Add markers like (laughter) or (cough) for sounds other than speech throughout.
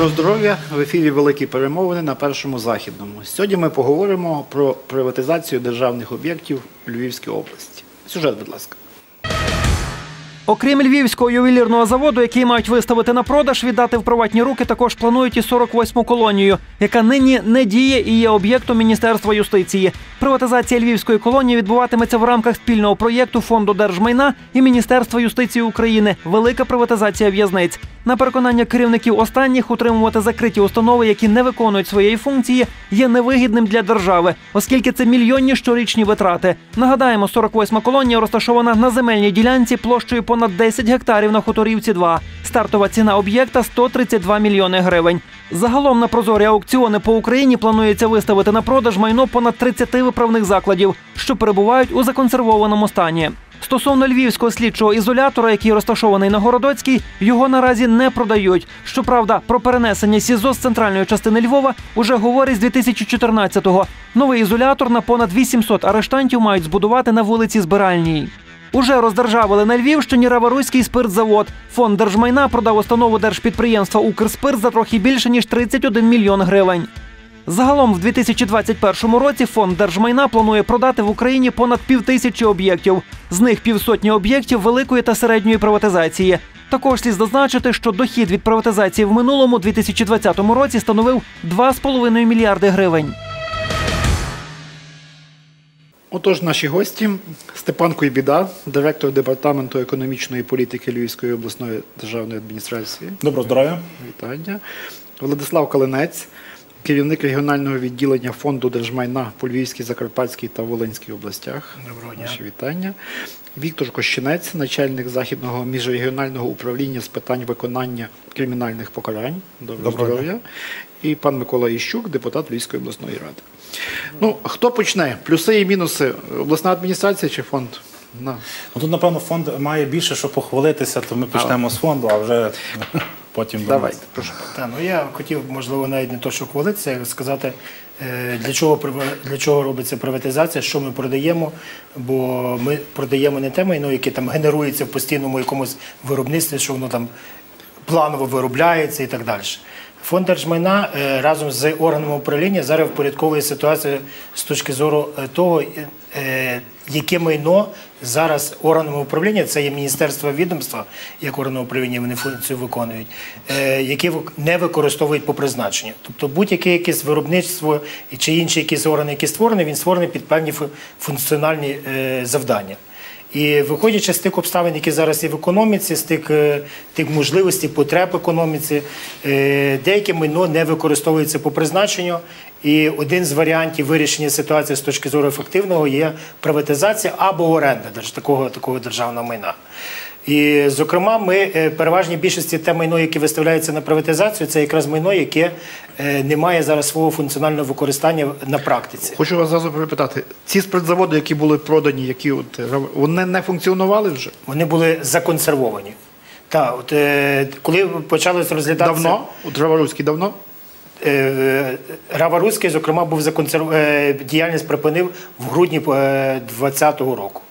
Доброго здоров'я! В ефірі Великі перемовини на першому західному. Сьогодні ми поговоримо про приватизацію державних об'єктів у Львівській області. Сюжет, будь ласка. Окрім львівського ювелірного заводу, який мають виставити на продаж, віддати в приватні руки, також планують і 48-му колонію, яка нині не діє і є об'єктом Міністерства юстиції. Приватизація львівської колонії відбуватиметься в рамках спільного проєкту фонду держмайна і Міністерства юстиції України. Велика приватизація в'язниць. На переконання керівників останніх утримувати закриті установи, які не виконують своєї функції, є невигідним для держави, оскільки це мільйонні щорічні витрати. Нагадаємо, 48-ма колонія розташована на земельній ділянці площею понад 10 гектарів на хуторівці 2. Стартова ціна об'єкта 132 мільйони гривень. Загалом на прозорі аукціони по Україні планується виставити на продаж майно понад 30 виправних закладів, що перебувають у законсервованому стані. Стосовно львівського слідчого ізолятора, який розташований на Городоцькій, його наразі не продають. Щоправда, про перенесення СІЗО з центральної частини Львова уже говорить з 2014-го. Новий ізолятор на понад 800 арештантів мають збудувати на вулиці Збиральній. Уже роздержавили на Львівщині Раваруський спиртзавод. Фонд держмайна продав установу держпідприємства Укрспирт за трохи більше ніж 31 мільйон гривень. Загалом в 2021 році фонд держмайна планує продати в Україні понад півтисячі об'єктів. З них півсотні об'єктів великої та середньої приватизації. Також слід зазначити, що дохід від приватизації в минулому 2020 році становив 2,5 мільярди гривень. Отож, наші гості Степан Куйбіда, директор департаменту економічної політики Львівської обласної державної адміністрації. Доброго здоров'я. Вітання. Владислав Калинець, керівник регіонального відділення фонду держмайна по Львівській, Закарпатській та Волинській областях. Доброго дня. Наші вітання. Віктор Кощенець, начальник західного міжрегіонального управління з питань виконання кримінальних покарань. Доброго, Доброго здоров'я. І пан Микола Іщук, депутат Львівської обласної ради. Ну, хто почне? Плюси і мінуси? Обласна адміністрація чи фонд? Ну, тут, напевно, фонд має більше, що похвалитися, то ми почнемо з фонду, а вже (laughs) потім Давайте, прошу. Та, ну я хотів, можливо, навіть не то, що хвалитися, як сказати, е, для чого, для чого робиться приватизація, що ми продаємо, бо ми продаємо не те майно, яке там генерується в постійному якомусь виробництві, що воно там планово виробляється і так далі. Фонд держмайна е, разом з органами управління зараз впорядковує ситуацію з точки зору е, того, е, яке майно зараз органами управління, це є міністерство відомства, як органи управління вони функцію виконують, які не використовують по призначенню. Тобто будь-яке якесь виробництво чи інші якісь органи, які створені, він створений під певні фу- функціональні завдання. І виходячи з тих обставин, які зараз є в економіці, з тих, е, тих можливостей, потреб економіці, е, деяке майно не використовується по призначенню. І один з варіантів вирішення ситуації з точки зору ефективного є приватизація або оренда такого, такого державного майна. І, зокрема, ми е, переважній більшості те майно, яке виставляється на приватизацію, це якраз майно, яке е, не має зараз свого функціонального використання на практиці. Хочу вас зразу перепитати, ці спиртзаводи, які були продані, які от, е, вони не функціонували вже? Вони були законсервовані. Так, от е, коли почалось розглядатися Давно? От Раваруський давно? Рава Руський, зокрема, був законсерв... діяльність припинив в грудні е, 2020 року.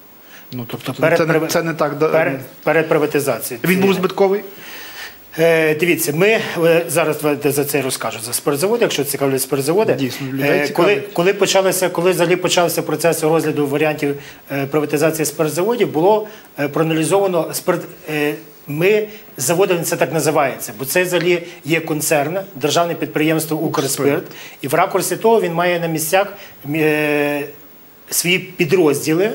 Ну, тобто, Перед це, не, це не так. Перед, перед приватизацією. Він був збитковий? Е, дивіться, ми е, зараз за це розкажу за спиртзаводи, якщо цікавлять спиртзаводи. Дійсно, людей Е, коли, коли почалися, коли взагалі почалися процеси розгляду варіантів е, приватизації спиртзаводів, було е, проаналізовано спирт. е, Ми заводом це так називається, бо це взагалі є концерн, державне підприємство Укрспирт, і в ракурсі того він має на місцях е, свої підрозділи,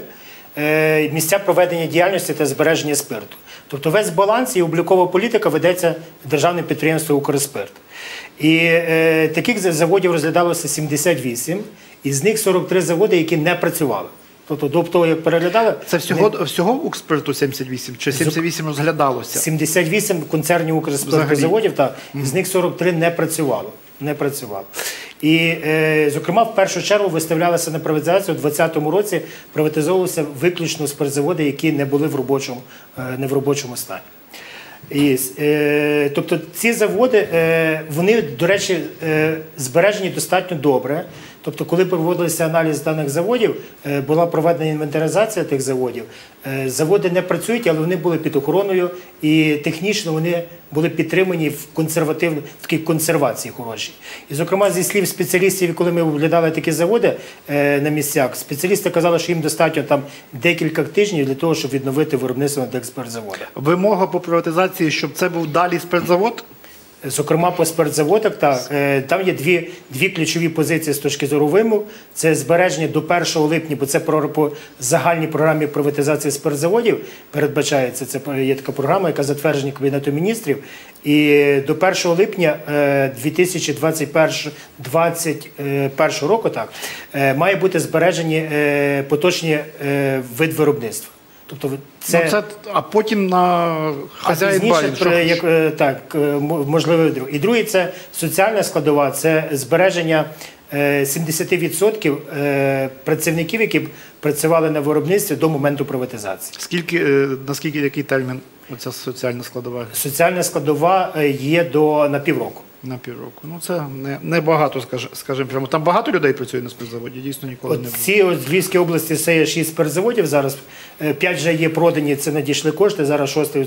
місця проведення діяльності та збереження спирту. Тобто весь баланс і облікова політика ведеться державним підприємством Укрспирт. І е, таких заводів розглядалося 78, із них 43 заводи, які не працювали. Тобто до того, як переглядали, Це всього, всього в Укрспирту 78? Чи 78 розглядалося? 78 концернів Укрспирту Взагалі. заводів, та з них 43 не працювало. Не працював. І, е, зокрема, в першу чергу виставлялися на приватизацію у 2020 році приватизовувалися виключно спиртзаводи, які не були в робочому, е, не в робочому стані. І, е, тобто ці заводи, вони, до речі, збережені достатньо добре. Тобто, коли проводився аналіз даних заводів, е, була проведена інвентаризація тих заводів. Е, Заводи не працюють, але вони були під охороною і технічно вони були підтримані в консервативній в такій консервації хорошій. І, зокрема, зі слів спеціалістів, коли ми оглядали такі заводи е, на місцях, спеціалісти казали, що їм достатньо там декілька тижнів для того, щоб відновити виробництво на експертзаводах. Вимога по приватизації, щоб це був далі спиртзавод? Зокрема, по спиртзаводах, так, е, там є дві, дві ключові позиції з точки зору вимог. Це збереження до 1 липня, бо це про, по загальній програмі приватизації спиртзаводів передбачається. Це є така програма, яка затверджена Кабінетом міністрів. І до 1 липня е, 2021 21 року так, е, має бути збережені е, поточні е, вид виробництва. Тобто це, Ну, це, а потім на хазяїн пізніше, барін. що- як, е, так, е, можливо, друг. І другий це соціальна складова, це збереження е, 70% е, працівників, які працювали на виробництві до моменту приватизації. Скільки, наскільки який термін оця соціальна складова? Соціальна складова є до на півроку. На півроку. Ну це не, не багато, скажи- скажімо прямо. Там багато людей працює на спиртзаводі, дійсно ніколи не було. ці от в Львівській області це є 6 спиртзаводів. Зараз 5 вже є продані, це надійшли кошти. Зараз шостий,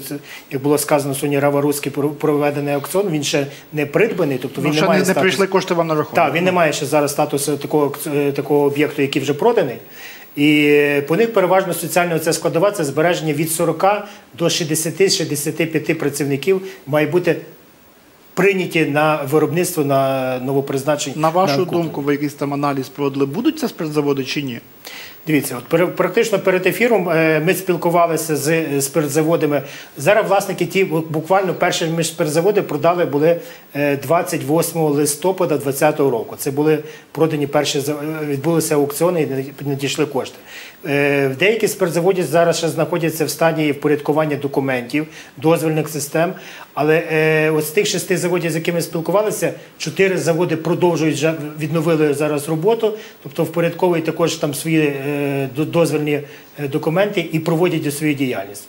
як було сказано, сьогодні Раваруський проведений аукціон. Він ще не придбаний, тобто він Ну, не має не, не статусу. прийшли кошти вам на рахунок. Так, він не має ще зараз статусу такого, е, такого об'єкту, який вже проданий. І по них переважно соціальна ця складова це збереження від 40 до 60-65 працівників має бути прийняті на виробництво на новопризначення. На вашу на думку, ви якийсь там аналіз проводили, будуть це спиртзаводи чи ні? Дивіться, от практично перед ефіром е, ми спілкувалися з е, спиртзаводами. Зараз власники ті буквально перші спиртзаводи продали були е, 28 листопада 2020 року. Це були продані перші е, відбулися аукціони і надійшли кошти. Е, деякі спиртзаводи зараз ще знаходяться в стані впорядкування документів, дозвільних систем. Але е, от з тих шести заводів, з якими спілкувалися, чотири заводи продовжують відновили зараз роботу, тобто впорядковують також там свої е, дозвільні е, документи і проводять свою діяльність.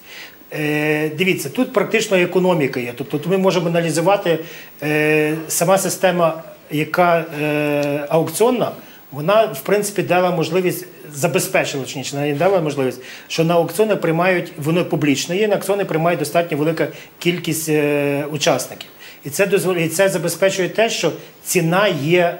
Е, дивіться, тут практично економіка є. Тобто ми можемо аналізувати е, сама система, яка е, аукціонна, вона в принципі дала можливість, забезпечила точніше, не дала можливість, що на аукціони приймають, воно публічно є, на аукціони приймають достатньо велика кількість е, учасників. І це дозволяє, і це забезпечує те, що ціна є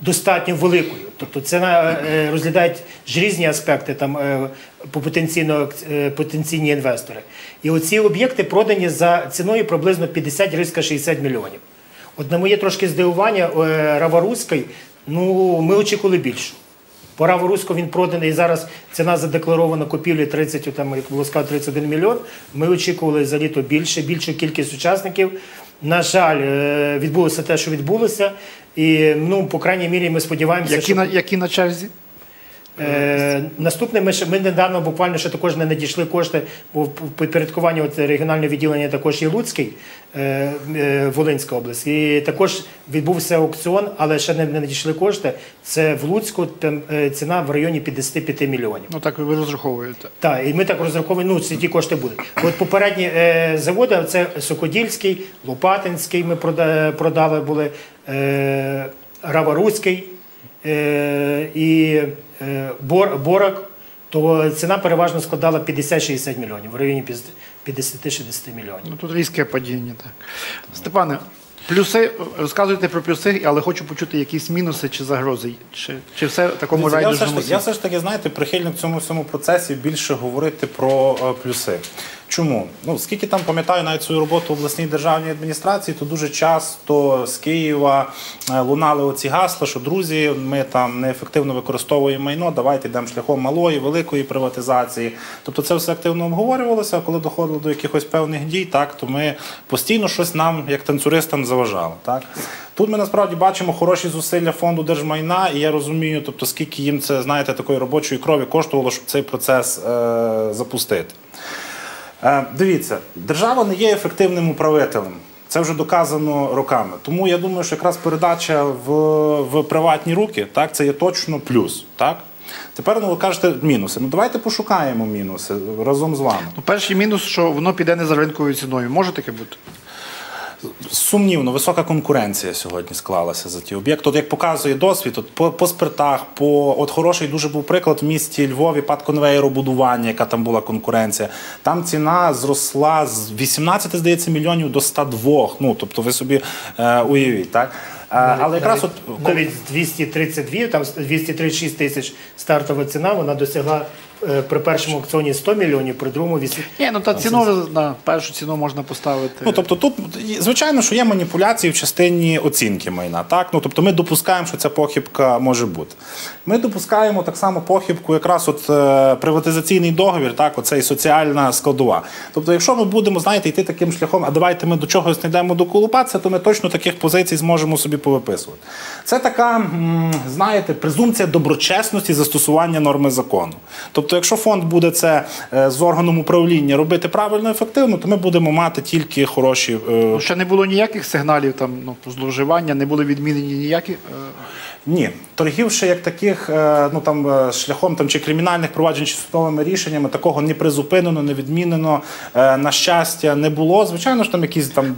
достатньо великою. Тобто це е, розглядають ж різні аспекти там е, по потенційно е, потенційні інвестори. І оці об'єкти продані за ціною приблизно 50 риска 60 мільйонів. От на моє трошки здивування, е, Раваруський, ну ми очікували більше. По Раваруську він проданий і зараз ціна задекларована купівлі 30, там, як було сказано, 31 мільйон. Ми очікували за літо більше, більшу кількість учасників. На жаль, е, відбулося те, що відбулося. І ну, по крайній мірі, ми сподіваємося, Які, що на, які на черзі? Е, наступне, ми, ще, ми недавно буквально ще також не надійшли кошти, бо в підпорядкуванні от регіонального відділення також є Луцький, е, е, Волинська область. І також відбувся аукціон, але ще не, не надійшли кошти. Це в Луцьку там, е, ціна в районі 55 мільйонів. Ну так ви розраховуєте. Так, і ми так розраховуємо, ну, ці ті кошти будуть. От попередні е, заводи, це Сокодільський, Лопатинський ми прода- продали були, е, Раваруський е, і е, Борок, то ціна переважно складала 50-60 мільйонів, в районі 50-60 мільйонів. Ну тут різке падіння. Так. Степане, плюси, розказуйте про плюси, але хочу почути якісь мінуси чи загрози. Чи, чи все в такому Дивіться, я, райдужному я все ж таки, знаєте, прихильник в цьому всьому процесі більше говорити про е, плюси. Чому? Ну, скільки там пам'ятаю навіть свою роботу в обласній державній адміністрації, то дуже часто з Києва е, лунали оці гасла, що друзі, ми там неефективно використовуємо майно, давайте йдемо шляхом малої, великої приватизації. Тобто це все активно обговорювалося, а коли доходило до якихось певних дій, так, то ми постійно щось нам, як танцюристам, заважало. Так? Тут ми насправді бачимо хороші зусилля фонду держмайна, і я розумію, тобто, скільки їм це, знаєте, такої робочої крові коштувало, щоб цей процес е, запустити. Е, Дивіться, держава не є ефективним управителем. Це вже доказано роками. Тому я думаю, що якраз передача в, в приватні руки так, це є точно плюс. Так? Тепер ну, ви кажете мінуси. Ну давайте пошукаємо мінуси разом з вами. Ну, перший мінус, що воно піде не за ринковою ціною. Може таке бути? Сумнівно, висока конкуренція сьогодні склалася за ті об'єкти. От як показує досвід, от по, по спиртах, по от хороший дуже був приклад в місті Львові падконвейеробудування, яка там була конкуренція. Там ціна зросла з 18, здається, мільйонів до 102. Ну тобто, ви собі е, уявіть, так. Е, але якраз навіть, от навіть з 232, там 236 тисяч стартова ціна, вона досягла при першому аукціоні 100 мільйонів, при другому 8. Ні, ну та ціну на першу ціну можна поставити. Ну, тобто тут, звичайно, що є маніпуляції в частині оцінки майна. Так? Ну, тобто ми допускаємо, що ця похибка може бути. Ми допускаємо так само похибку, якраз от е, приватизаційний договір, так, оце і соціальна складова. Тобто, якщо ми будемо, знаєте, йти таким шляхом, а давайте ми до чогось не йдемо доколупатися, то ми точно таких позицій зможемо собі повиписувати. Це така, знаєте, презумпція доброчесності застосування норми закону. Тобто, якщо фонд буде це е, з органом управління робити правильно ефективно, то ми будемо мати тільки хороші. е, ще не було ніяких сигналів там ну, зловживання, не були відмінені ніякі. Ні, торгів ще як таких, е, ну там е, шляхом там чи кримінальних проваджень, чи судовими рішеннями такого не призупинено, не відмінено. е, На щастя, не було. Звичайно ж, там якісь там є.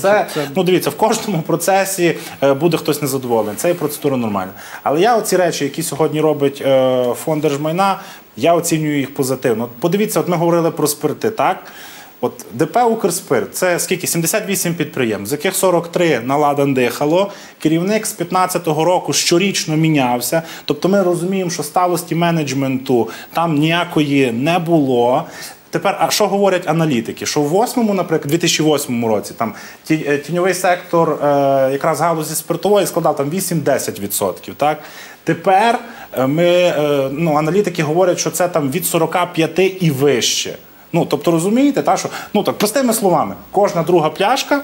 Це, Це- ну дивіться, в кожному процесі буде хтось незадоволений. Це і процедура нормальна. Але я оці речі, які сьогодні робить фонд держмайна, я оцінюю їх позитивно. Подивіться, от ми говорили про спирти, так? От ДП Укрспирт це скільки? 78 підприємств, з яких 43 на ладан дихало. Керівник з 15-го року щорічно мінявся. Тобто ми розуміємо, що сталості менеджменту там ніякої не було. Тепер, а що говорять аналітики? Що в 8-му, наприклад, 2008 році там ті- е, тіньовий сектор е, якраз галузі спиртової складав там 8-10%. Так? Тепер е, ми, е, ну, аналітики говорять, що це там від 45 і вище. Ну, тобто розумієте, та, що, ну так, простими словами, кожна друга пляшка,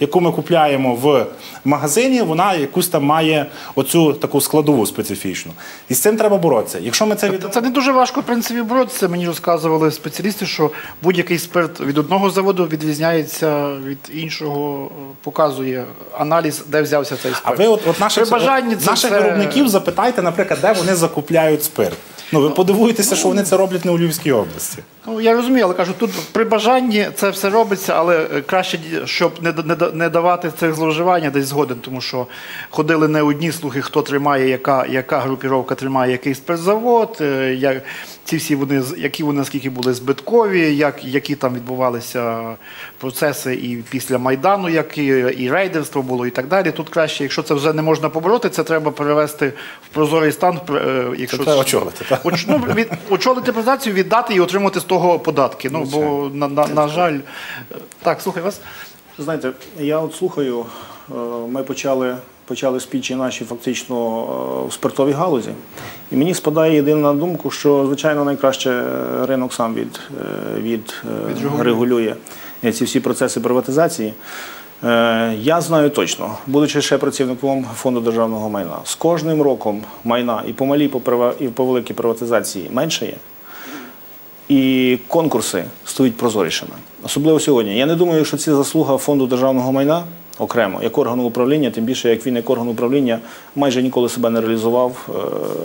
яку ми купляємо в магазині, вона якусь там має оцю таку складову специфічну. І з цим треба боротися. Якщо ми це від... Це не дуже важко, в принципі, боротися. Мені розказували спеціалісти, що будь-який спирт від одного заводу відрізняється від іншого, е, показує аналіз, де взявся цей спирт. А ви от, от наших, При бажанні от це наших все- виробників запитайте, наприклад, де вони закупляють спирт. Ну, ви подивуєтеся, що вони це роблять не у Львівській області. Ну, я розумію, але кажу, тут при бажанні це все робиться, але е, краще, щоб не, не, не давати цих зловживань, десь згоден, тому що ходили не одні слухи, хто тримає, яка, яка групіровка тримає який спиртзавод, е, як, ці всі вони, які вони наскільки були збиткові, як, які там відбувалися процеси і після Майдану, як і, і рейдерство було і так далі. Тут краще, якщо це вже не можна побороти, це треба перевести в прозорий стан. е, Якщо треба очолити, так? Оч- ну, від, очолити презентацію, віддати і отримати з того податки. Ну, бо, на, на, на жаль, е, так, слухай вас. Знаєте, я от слухаю, е, ми почали, почали спічі наші фактично е, в спиртовій галузі. І мені спадає єдине на думку, що, звичайно, найкраще ринок сам від, е, від, регулює ці всі процеси приватизації. Я знаю точно, будучи ще працівником фонду державного майна, з кожним роком майна і по малій, і по великій приватизації менше є і конкурси стають прозорішими. Особливо сьогодні. Я не думаю, що це заслуга фонду державного майна окремо, як органу управління, тим більше як він як орган управління майже ніколи себе не реалізував, е,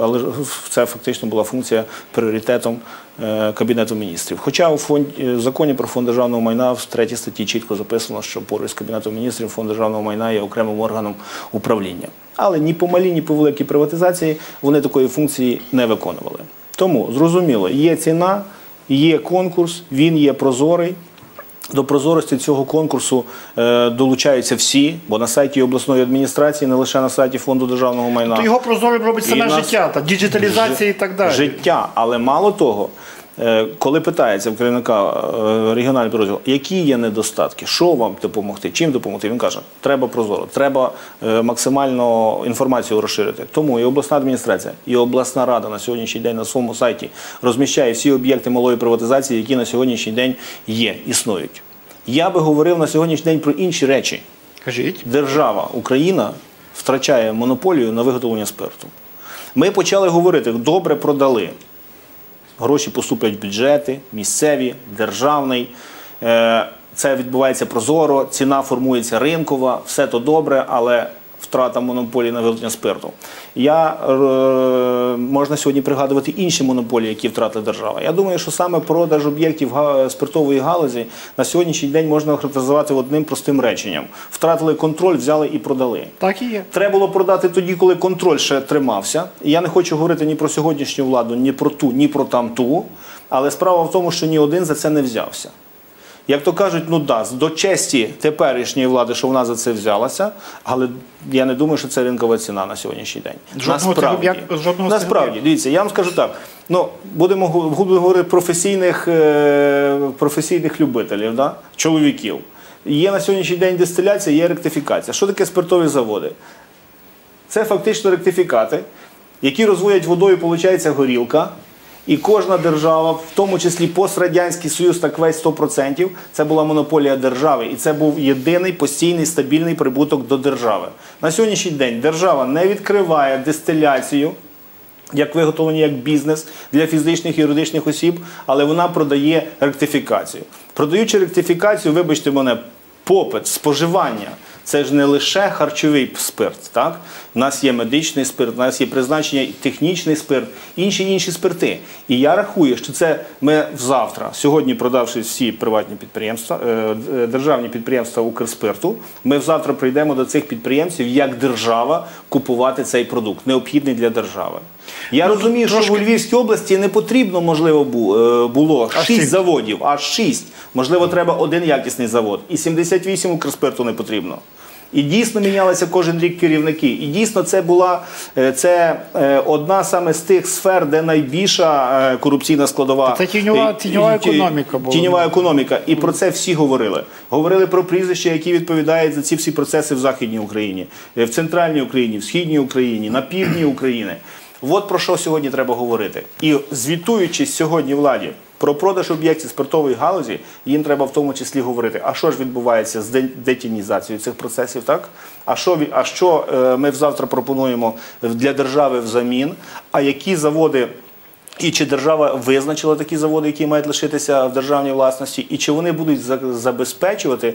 але це фактично була функція пріоритетом е, Кабінету міністрів. Хоча у фонд, е, законі про фонд державного майна в третій статті чітко записано, що поруч з Кабінетом міністрів фонд державного майна є окремим органом управління. Але ні по малій, ні по великій приватизації вони такої функції не виконували. Тому зрозуміло, є ціна, є конкурс, він є прозорий. До прозорості цього конкурсу е, долучаються всі, бо на сайті обласної адміністрації, не лише на сайті фонду державного майна. То його прозорим робить саме життя, та діджиталізація і так далі. Життя, але мало того, коли питається в керівника е, регіонального підрозділу, які є недостатки, що вам допомогти, чим допомогти, він каже, треба прозоро, треба е, максимально інформацію розширити. Тому і обласна адміністрація, і обласна рада на сьогоднішній день на своєму сайті розміщає всі об'єкти малої приватизації, які на сьогоднішній день є, існують. Я би говорив на сьогоднішній день про інші речі Кажіть. держава Україна втрачає монополію на виготовлення спирту. Ми почали говорити, добре продали. Гроші поступлять в бюджети, місцеві, державний. Е, Це відбувається прозоро, ціна формується ринкова, все то добре, але втрата монополії на вироблення спирту. Я е, можна сьогодні пригадувати інші монополії, які втратила держава. Я думаю, що саме продаж об'єктів спиртової галузі на сьогоднішній день можна охарактеризувати одним простим реченням: втратили контроль, взяли і продали. Так і є. Треба було продати тоді, коли контроль ще тримався. Я не хочу говорити ні про сьогоднішню владу, ні про ту, ні про тамту. Але справа в тому, що ні один за це не взявся. Як то кажуть, ну да, до честі теперішньої влади, що вона за це взялася, але я не думаю, що це ринкова ціна на сьогоднішній день. Жодного насправді, як- жодного насправді дивіться, я вам скажу так. Ну, будемо говорити професійних, е, професійних любителів, да? чоловіків. Є на сьогоднішній день дистиляція, є ректифікація. Що таке спиртові заводи? Це фактично ректифікати, які розводять водою, виходить, горілка. І кожна держава, в тому числі пострадянський Союз, так весь 100%, це була монополія держави. І це був єдиний постійний стабільний прибуток до держави. На сьогоднішній день держава не відкриває дистиляцію як виготовлення як бізнес для фізичних і юридичних осіб, але вона продає ректифікацію. Продаючи ректифікацію, вибачте мене, попит, споживання. Це ж не лише харчовий спирт. Так? У нас є медичний спирт, у нас є призначення технічний спирт, інші інші спирти. І я рахую, що це ми завтра, сьогодні продавши всі приватні підприємства, е, е, державні підприємства Укрспирту, ми завтра прийдемо до цих підприємців як держава купувати цей продукт, необхідний для держави. Я розумію, що у Львівській області не потрібно, можливо, е, було Аж 6 сім. заводів, аж 6. Можливо, треба один якісний завод. І 78 Укрспирту не потрібно. І дійсно мінялися кожен рік керівники. І дійсно це була е, це е, одна саме з тих сфер, де найбільша е, корупційна складова. Це тіньова- тіньова економіка була. Тіньова економіка. І про це всі говорили. Говорили про прізвища, які відповідають за ці всі процеси в Західній Україні, в центральній Україні, в східній Україні, на півдні України. От про що сьогодні треба говорити. І звітуючи сьогодні владі про продаж об'єктів спиртової галузі, їм треба в тому числі говорити, а що ж відбувається з де- детінізацією цих процесів, так? А що, а що е, ми завтра пропонуємо для держави взамін? А які заводи і чи держава визначила такі заводи, які мають лишитися в державній власності, і чи вони будуть за- забезпечувати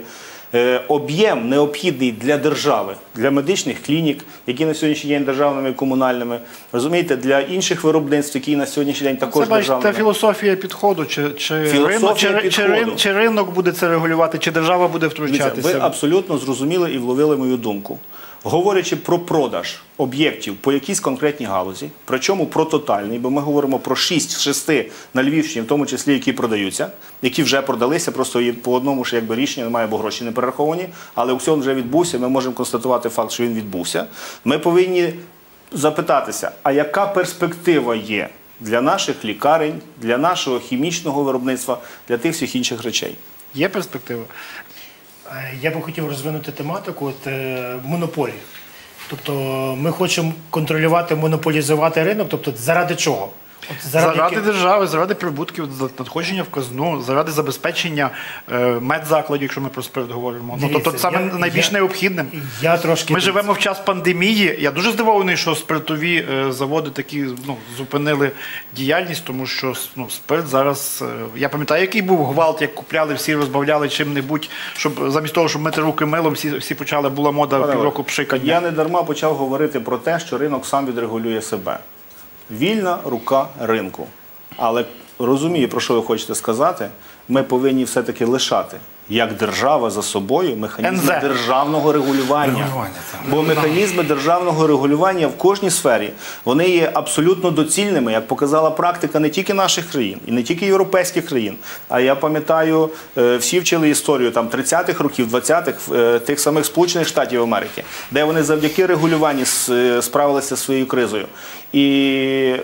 е, об'єм необхідний для держави, для медичних клінік, які на сьогоднішній день державними і комунальними, розумієте, для інших виробництв, які на сьогоднішній день також Це державними. філософія підходу, чи, чи, Філософія ринок, чи, ри- чи, підходу. чи ринок буде це регулювати, чи держава буде втручатися. ви абсолютно зрозуміли і вловили мою думку. Говорячи про продаж об'єктів по якійсь конкретній галузі, причому про тотальний, бо ми говоримо про 6 з 6 на Львівщині, в тому числі які продаються, які вже продалися, просто по одному ж якби рішення немає, бо гроші не перераховані, але аукціон вже відбувся. Ми можемо констатувати факт, що він відбувся. Ми повинні запитатися, а яка перспектива є для наших лікарень, для нашого хімічного виробництва, для тих всіх інших речей. Є перспектива? Е, Я би хотів розвинути тематику от, е, монополії. Тобто ми хочемо контролювати, монополізувати ринок. Тобто, заради чого? От Заради, яких- держави, заради прибутків, за- надходження в казну, заради забезпечення е, медзакладів, якщо ми про спирт говоримо. Ну, Дивіться, тобто саме я- найбільш я- необхідним. Я трошки Ми живемо в час пандемії. Я дуже здивований, що спиртові е, заводи такі ну, зупинили діяльність, тому що ну, спирт зараз. е, я пам'ятаю, який був гвалт, як купляли, всі розбавляли чим-небудь, щоб замість того, щоб мити руки милом, всі, всі почали, була мода півроку пшикання. Я не дарма почав говорити про те, що ринок сам відрегулює себе. Вільна рука ринку. Але розумію, про що ви хочете сказати, ми повинні все-таки лишати як держава за собою механізми НЗ. державного регулювання. Регулювання. Бо механізми державного регулювання в кожній сфері вони є абсолютно доцільними, як показала практика не тільки наших країн і не тільки європейських країн. А я пам'ятаю, е, всі вчили історію там 30-х років, 20-х, е, тих самих Сполучених Штатів Америки, де вони завдяки регулюванню е, справилися зі своєю кризою. І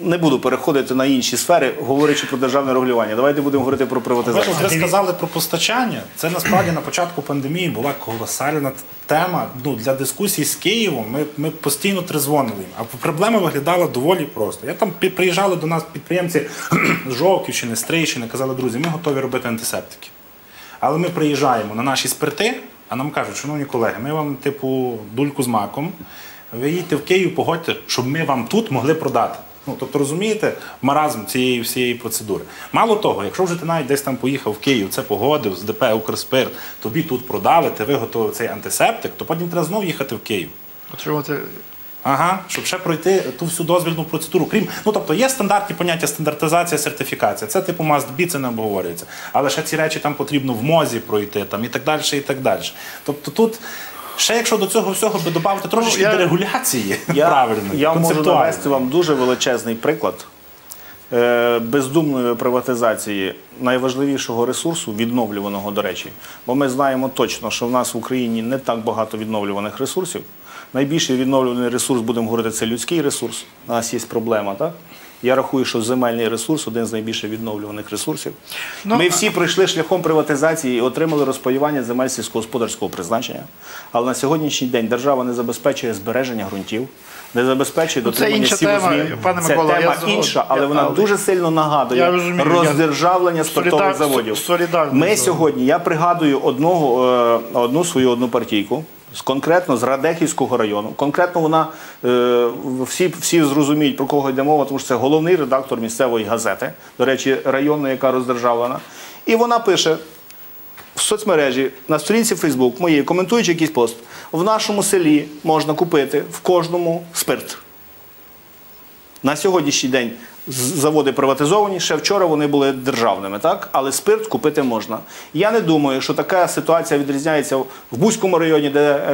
не буду переходити на інші сфери, говорячи про державне регулювання. Давайте будемо говорити про приватизацію. ви сказали про постачання. Це насправді на початку пандемії була колосальна тема ну, для дискусій з Києвом. Ми, ми постійно трезвонили їм. А проблема виглядала доволі просто. Я там приїжджали до нас підприємці з Жовківщини, Стрийщини, казали, друзі, ми готові робити антисептики. Але ми приїжджаємо на наші спирти, а нам кажуть, шановні колеги, ми вам, типу, дульку з маком. Ви їдьте в Київ, погодьте, щоб ми вам тут могли продати. Ну, тобто, розумієте, маразм цієї всієї процедури. Мало того, якщо вже ти навіть десь там поїхав в Київ, це погодив з ДП Укрспирт, тобі тут продали, ти виготовив цей антисептик, то потім треба знову їхати в Київ. Отримати Ага, щоб ще пройти ту всю дозвільну процедуру. Крім, ну тобто є стандартні поняття стандартизація, сертифікація. Це типу must be, це не обговорюється. Але ще ці речі там потрібно в мозі пройти, там і так далі, і так далі. Тобто тут. Ще якщо до цього всього би додати трошечки я- дерегуляції, Я, (laughs) правильно, я можу навести вам дуже величезний приклад е, бездумної приватизації найважливішого ресурсу, відновлюваного, до речі. Бо ми знаємо точно, що в нас в Україні не так багато відновлюваних ресурсів. Найбільший відновлюваний ресурс, будемо говорити, це людський ресурс. У нас є проблема, так? Я рахую, що земельний ресурс один з найбільше відновлюваних ресурсів. Ну, Ми всі пройшли шляхом приватизації і отримали розпаювання земель сільськогосподарського призначення. Але на сьогоднішній день держава не забезпечує збереження ґрунтів, не забезпечує Ну, це дотримання інша тема, сівозмін. пане Це Микола, тема згоден. інша, але Я- вона але- дуже сильно нагадує Я розумію, я- роздержавлення спиртових Солідар- заводів. солідарний Ми сьогодні, я пригадую одного, е, одну свою одну партійку. Конкретно з Радехівського району. Конкретно вона е, всі, всі зрозуміють про кого йде мова, тому що це головний редактор місцевої газети, до речі, районної, яка роздержавлена. І вона пише в соцмережі на сторінці Фейсбук моєї, коментуючи якийсь пост, в нашому селі можна купити в кожному спирт. На сьогоднішній день заводи приватизовані, ще вчора вони були державними, так? але спирт купити можна. Я не думаю, що така ситуація відрізняється в Бузькому районі, де е,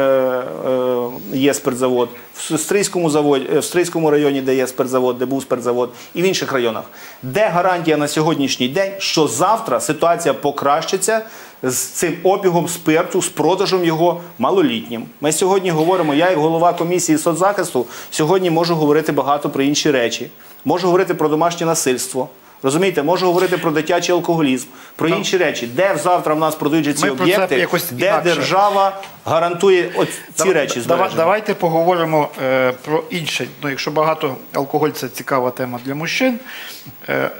е, є спиртзавод, в Стрийському, заводі, е, в Стрийському районі, де є спиртзавод, де був спиртзавод, і в інших районах. Де гарантія на сьогоднішній день, що завтра ситуація покращиться з цим обігом спирту, з продажем його малолітнім. Ми сьогодні говоримо, я як голова комісії соцзахисту, сьогодні можу говорити багато про інші речі. Можу говорити про домашнє насильство. Розумієте, можу говорити про дитячий алкоголізм, про інші речі, де завтра в нас продають ці об'єкти, де інакше. держава гарантує ці речі збереження. Давайте поговоримо е, про інше. Ну, якщо багато алкоголь це цікава тема для мужчин. Е,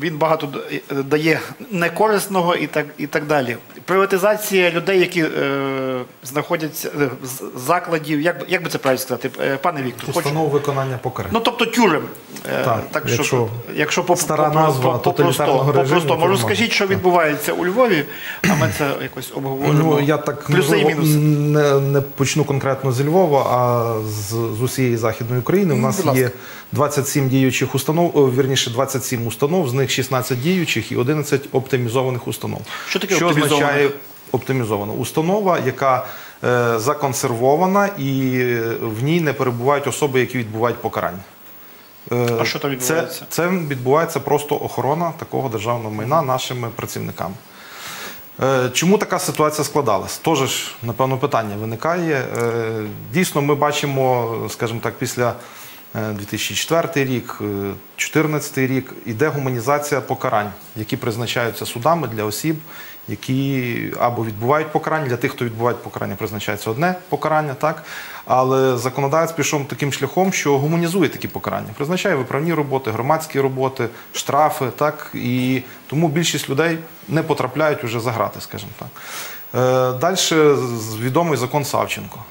він багато е, дає некорисного і так, і так далі. Приватизація людей, які е, знаходяться е, з закладів, як, як би це правильно сказати, Е, пане Віктор, хочу. Виконання покарань. Ну, тобто тюрем. Е, Так, що, якщо якщо по, стара по, назва по, тоталітарного по, режиму, то Розкажіть, що відбувається у Львові, а ми це якось обговоримо. Ну, я так Плюси і мінуси. не, не почну конкретно зі Львова, а з, з усієї західної України. У нас будь ласка. є 27 діючих установ, вірніше 27 установ, з них 16 діючих і 11 оптимізованих установ. Що таке що означає оптимізована? Установа, яка е, законсервована і е, в ній не перебувають особи, які відбувають покарання. Е, А що там відбувається? Це, це відбувається просто охорона такого державного майна нашими працівниками. Е, Чому така ситуація складалась? Теж ж, напевно, питання виникає. Дійсно, ми бачимо, скажімо так, після 2004 рік, е, 2014 рік іде гуманізація покарань, які призначаються судами для осіб, які або відбувають покарання. Для тих, хто відбуває покарання, призначається одне покарання, так? Але законодавець пішов таким шляхом, що гуманізує такі покарання, призначає виправні роботи, громадські роботи, штрафи, так і тому більшість людей не потрапляють уже за грати, скажімо так. Е, Далі відомий закон Савченко.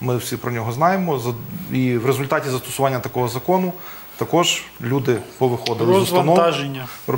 Ми всі про нього знаємо. І в результаті застосування такого закону також люди повиходили з установ.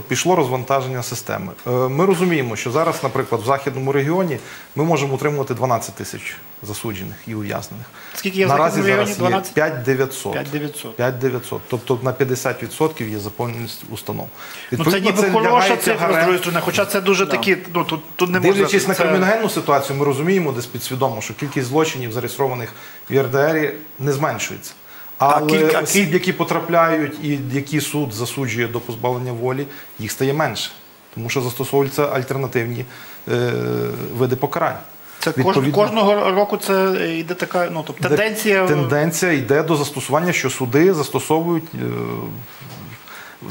Пішло розвантаження системи. Е, Ми розуміємо, що зараз, наприклад, в західному регіоні ми можемо утримувати 12 тисяч засуджених і ув'язнених. Скільки є в Наразі західному регіоні? зараз 12? є 5900. 5900. 5900. Тобто на 50% є заповненість установ. Ну, це ніби хороша цифра, з другої сторони, хоча це дуже такі, ну тут, тут не можна... Дивлячись на це- криміногенну ситуацію, ми розуміємо десь підсвідомо, що кількість злочинів, зареєстрованих в ЄРДРі, не зменшується. Але кілька- а осіб, які потрапляють і які суд засуджує до позбавлення волі, їх стає менше. Тому що застосовуються альтернативні е, види покарань. Це Відповідно, кожного року це йде така, ну, тобто тенденція... Тенденція йде до застосування, що суди застосовують е,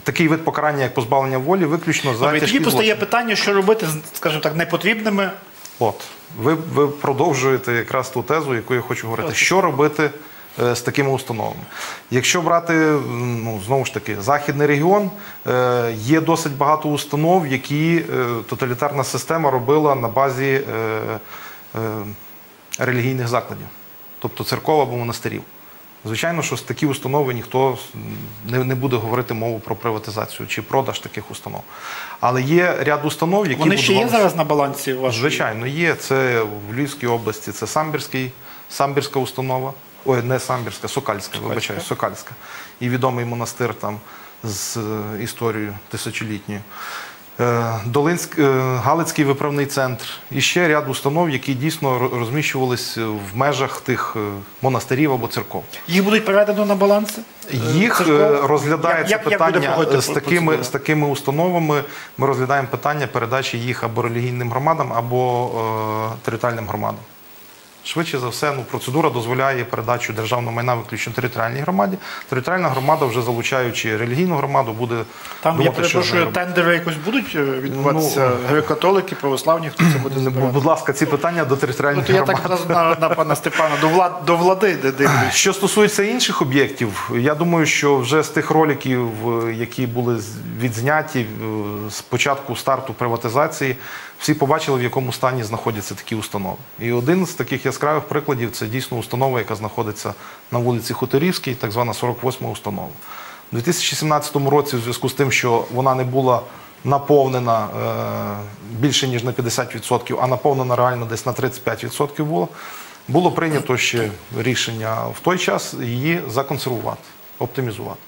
такий вид покарання, як позбавлення волі, виключно за тяжкі тоді постає питання, що робити з, скажімо так, непотрібними. От, ви, ви продовжуєте якраз ту тезу, яку я хочу говорити. Що робити з такими установами? Якщо брати, ну, знову ж таки, західний регіон, е, є досить багато установ, які е, тоталітарна система робила на базі е, е, релігійних закладів, тобто церков або монастирів. Звичайно, що з такі установи ніхто не, не буде говорити мову про приватизацію чи продаж таких установ. Але є ряд установ, які Вони ще є зараз на балансі вашої? Звичайно, є. Це в Львівській області, це Самбірський, Самбірська установа. Ой, не Самбірська, Сокальська, вибачаю, Сокальська. І відомий монастир там з е, історією тисячолітньою. Е, Долинськ, е, Галицький виправний центр. І ще ряд установ, які дійсно ро- розміщувались в межах тих е, монастирів або церков. Їх будуть переведено на баланси? Їх Церков? е, розглядається питання проходити з такими, з такими установами. Ми розглядаємо питання передачі їх або релігійним громадам, або е, територіальним громадам. Швидше за все, ну, процедура дозволяє передачу державного майна виключно територіальній громаді. Територіальна громада, вже залучаючи релігійну громаду, буде Там, я думати, що перепрошую, з тендери якось будуть е, відбуватися Ну, греко-католики, православні, хто це буде робити. забирати? Будь ласка, ці питання до Ну, територіальних то я громад. так на, на, на пана Степана, до, влад, до влади де дивлюсь. Що стосується інших об'єктів, я думаю, що вже з тих роликів, е, які були відзняті е, з початку старту приватизації, всі побачили, в якому стані знаходяться такі установи. І один з таких яскравих прикладів це дійсно установа, яка знаходиться на вулиці Хуторівській, так звана 48-ма установа. У 2017 році, в зв'язку з тим, що вона не була наповнена е, більше ніж на 50%, а наповнена реально десь на 35% було, було прийнято ще рішення в той час її законсервувати, оптимізувати.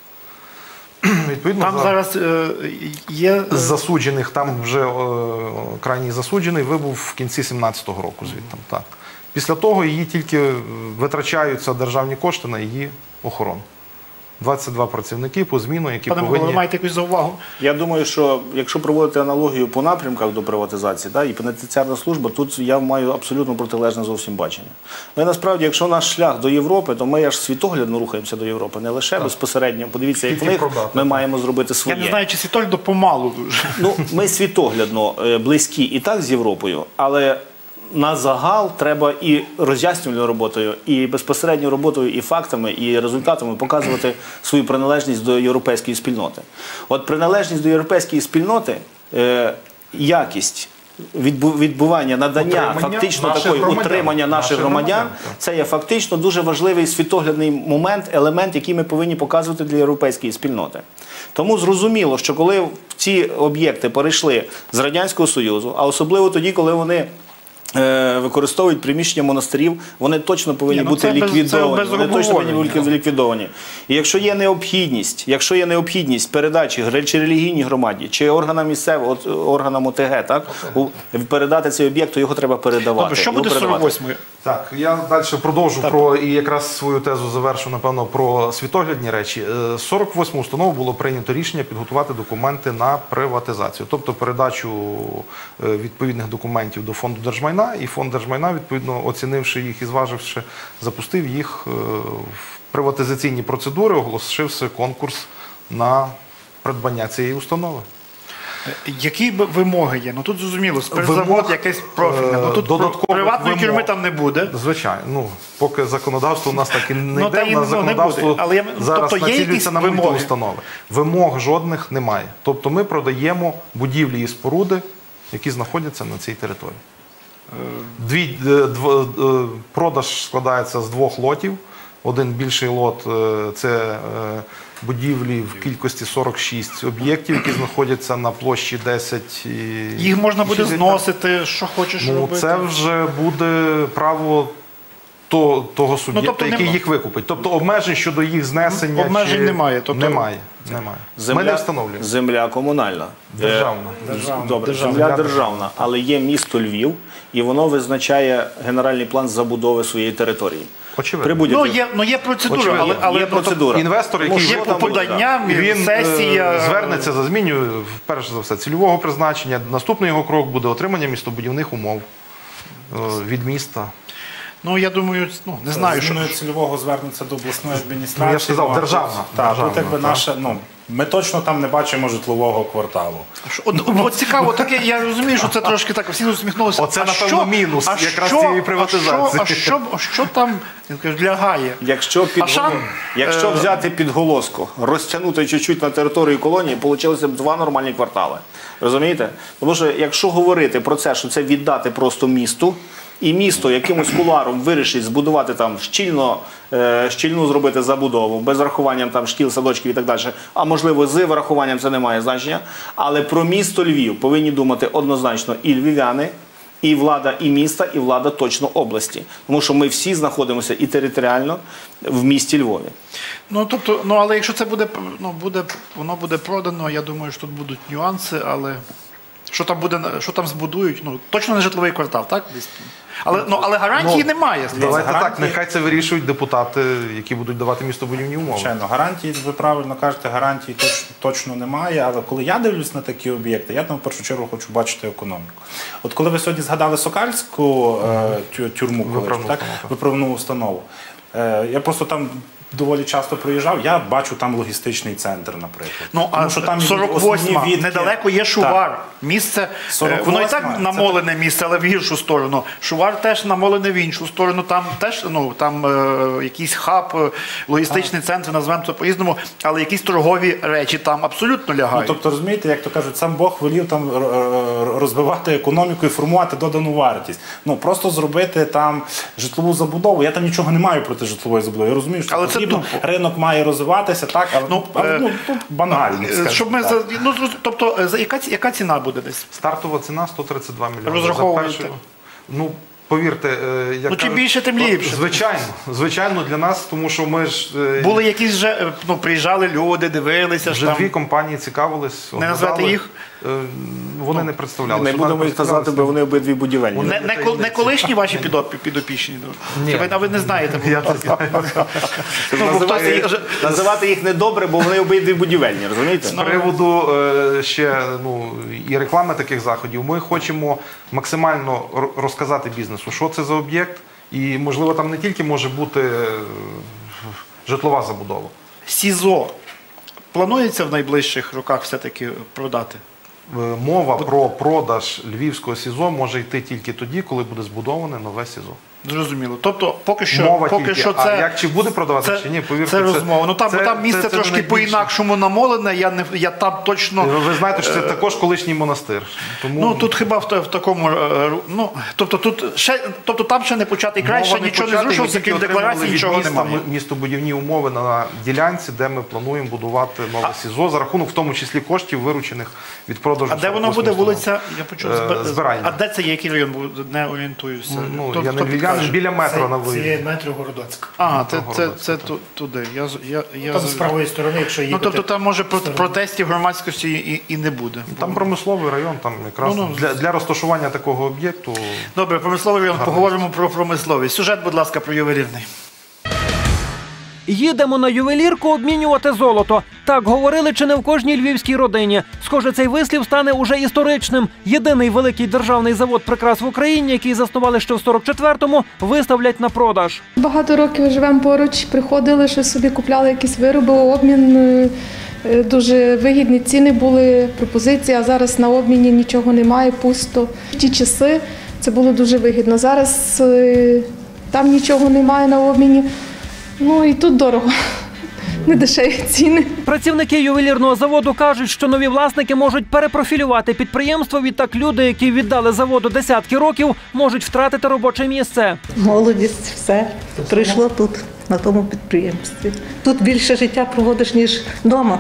(clears throat) Відповідно, Там за- зараз е, є. засуджених, там вже е, крайній засуджений вибув в кінці 17-го року звідти. Так. Після того її тільки е, витрачаються державні кошти на її охорону. 22 працівники по зміну, які Пане повинні. ви маєте якусь заувагу? Я думаю, що якщо проводити аналогію по напрямках до приватизації, да, і пенітенціарна служба, тут я маю абсолютно протилежне зовсім бачення. Але насправді, якщо наш шлях до Європи, то ми аж світоглядно рухаємося до Європи, не лише безпосередньо. Подивіться, як в них продати, ми маємо зробити Я не знаю, чи світоглядо помалу дуже. Ну, ми світоглядно е, близькі і так з Європою, але на загал треба і роз'яснювальною роботою, і безпосередньо роботою, і фактами, і результатами показувати свою приналежність до європейської спільноти. От приналежність до європейської спільноти, е, якість. відбу- Відбування надання Утримання фактично такої громадян. утримання наших Наших громадян, громадян, це є фактично дуже важливий світоглядний момент, елемент, який ми повинні показувати для європейської спільноти. Тому зрозуміло, що коли ці об'єкти перейшли з Радянського Союзу, а особливо тоді, коли вони. Е, Використовують приміщення монастирів, вони точно повинні Ні, ну бути без- ліквідовані. без вони точно повинні бути ліквідовані. І якщо є необхідність, якщо є необхідність передачі чи релігійній громаді, чи органам місцевого органам ОТГ, так у- передати цей об'єкт, то його треба передавати. Добре, що буде 48-ю? Так, я далі продовжу про і якраз свою тезу завершу, напевно, про світоглядні речі. Е, З 48 установу було прийнято рішення підготувати документи на приватизацію, тобто передачу е, відповідних документів до фонду держмайна, і фонд держмайна, відповідно, оцінивши їх і зваживши, запустив їх е, в приватизаційні процедури, оголосивши конкурс на придбання цієї установи. Які вимоги є? Ну тут зрозуміло, спецзавод Вимог, якесь профільне. Ну тут е, приватної вимог. тюрми там не буде. Звичайно, ну поки законодавство у нас так і не Ну, йде, у нас законодавство буде. Але я- зараз тобто націлюється на вимоги? установи. Вимог жодних немає. Тобто ми продаємо будівлі і споруди, які знаходяться на цій території. Дві, е, дв- е, продаж складається з двох лотів. Один більший лот е, це будівлі в кількості 46 об'єктів, які знаходяться на площі 10. Їх можна буде 60. зносити, що хочеш Ну, робити. це вже буде право то, того суб'єкта, тобто який нема- їх викупить. Тобто обмежень щодо їх знесення Обмежень чи... немає, тобто- немає. немає. Ми не встановлюємо. Земля комунальна. Державна. Державна. Добре, Державна. земля Земля державна, але є місто Львів, і воно визначає генеральний план забудови своєї території. Очевидно. Ну, є, ну, є процедура, Очевидно. але, але Є процедура. Інвестор, який є там буде, подання, він сесія. е, звернеться за зміною, перш за все, цільового призначення. Наступний його крок буде отримання містобудівних умов е, від міста. Ну, я думаю, ну, не знаю, що. Зміною цільового звернеться до обласної адміністрації. Ну, я ж сказав, Ну, державна, Так, державна, тут якби так. ну, ми точно там не бачимо житлового кварталу. От, от цікаво, таке, я розумію, що це трошки так, всі усміхнулися. Оце, А напевно, що- мінус а якраз що- цієї приватизації. А що, а що, а що там він каже, лягає? Якщо, під, А шан- якщо е, взяти підголоску, розтягнути чуть-чуть на територію колонії, получилося б два нормальні квартали. Розумієте? Тому що якщо говорити про це, що це віддати просто місту, і місто якимось кулуаром вирішить збудувати там щільно, е, щільну зробити забудову без врахуванням там шкіл, садочків і так далі, а можливо з врахуванням це не має значення. Але про місто Львів повинні думати однозначно і львів'яни, і влада і міста, і влада точно області. Тому що ми всі знаходимося і територіально в місті Львові. Ну тобто, ну але якщо це буде, ну буде, воно буде продано, я думаю, що тут будуть нюанси, але що там буде, що там збудують, ну точно не житловий квартал, так? Але ну але гарантії немає. Давайте так, нехай це вирішують депутати, які будуть давати містобудівні умови. Звичайно, гарантії, ви правильно кажете, гарантії точно, точно немає. Але коли я дивлюсь на такі об'єкти, я там в першу чергу хочу бачити економіку. От коли ви сьогодні згадали Сокальську е, тю- тюрму, Виправну так? установу. виправну установу, е, я просто там. Доволі часто проїжджав, я бачу там логістичний центр, наприклад. Ну, а Тому що там 48 відки. недалеко є Так. Шувар. Місце, е, воно і 48-ма, так намолене місце, але в гіршу сторону. Шувар теж намолене в іншу сторону. Там теж ну, там е, якийсь хаб, е, логістичний центр, назвемо це по-різному, але якісь торгові речі там абсолютно Ну, лягають. тобто, розумієте, як то кажуть, сам Бог волів там р- розвивати економіку і формувати додану вартість. Ну просто зробити там житлову забудову. Я там нічого не маю проти житлової забудови. Я розумію, що Але це потрібно, тупо. ринок має розвиватися, так, але, Ну, але, е, ну, банально. Е, Щоб ми так. за ну тобто, е, за яка яка ціна буде десь? Стартова ціна 132 мільйони. Розраховуєте? За Ну, повірте, як Ну, чим більше, тим ліпше. Звичайно, звичайно, для нас, тому що ми ж Були якісь вже ну, приїжджали люди, дивилися ж вже там. дві компанії цікавились. Не назвати їх? Е, Вони не представляли. Не будемо їх казати, бо вони обидві будівельні. Не, не, кол- не колишні ваші підоп- підопічні. ну. Ні. Ви, ви не знаєте. Я не знаю. Ну, хтось Називати, їх недобре, бо вони обидві будівельні, розумієте? З приводу е, ще ну, і реклами таких заходів, ми хочемо максимально розказати бізнесу, що це за об'єкт, і можливо там не тільки може бути е, житлова забудова. СІЗО планується в найближчих роках все-таки продати? Е, Мова про продаж львівського СІЗО може йти тільки тоді, коли буде збудоване нове СІЗО. Зрозуміло. Тобто, поки що, Мова поки тільки. що А це. як чи буде продаватися, чи ні, повірте, це це- розмова. Ну там, це- бо там місце це- це трошки по-інакшому намолене. Я не я там точно. Ви, ви знаєте, що це також колишній монастир. Тому Ну тут хіба в, в такому е, ну тобто тут ще тобто там ще не початий край, ще нічого не почата, і зрушилося, крім декларації, нічого міста немає. Містобудівні умови на ділянці, де ми плануємо будувати нове СІЗО за рахунок, в тому числі коштів, виручених від продажу. А де воно буде вулиця? Я почув Е, Зб- Збиральна. А де це є який район? Не орієнтуюся. Ну, я не хто біля метро на Це виїзді. є метро Городоцьк. А, це, це, це ту- туди. Я, з- я, я, Там з- правої сторони, якщо Ну, тобто там може про- протестів громадськості і, і не буде. Там промисловий район, там якраз Ну, ну, для, для розташування такого об'єкту. Добре, промисловий район, поговоримо про промисловість. Сюжет, будь ласка, про ювелірний. Їдемо на ювелірку обмінювати золото. Так говорили чи не в кожній львівській родині. Схоже, цей вислів стане уже історичним. Єдиний великий державний завод прикрас в Україні, який заснували ще в 44-му, виставлять на продаж. Багато років живемо поруч, приходили, щось собі купляли якісь вироби, обмін. е, е, Дуже вигідні ціни були, пропозиції, а зараз на обміні нічого немає, пусто. В ті часи це було дуже вигідно. Зараз е, там нічого немає на обміні. Ну і тут дорого. Не дешеві ціни. Працівники ювелірного заводу кажуть, що нові власники можуть перепрофілювати підприємство. Відтак люди, які віддали заводу десятки років, можуть втратити робоче місце. Молодість, все прийшло тут, на тому підприємстві. Тут більше життя проводиш, ніж вдома.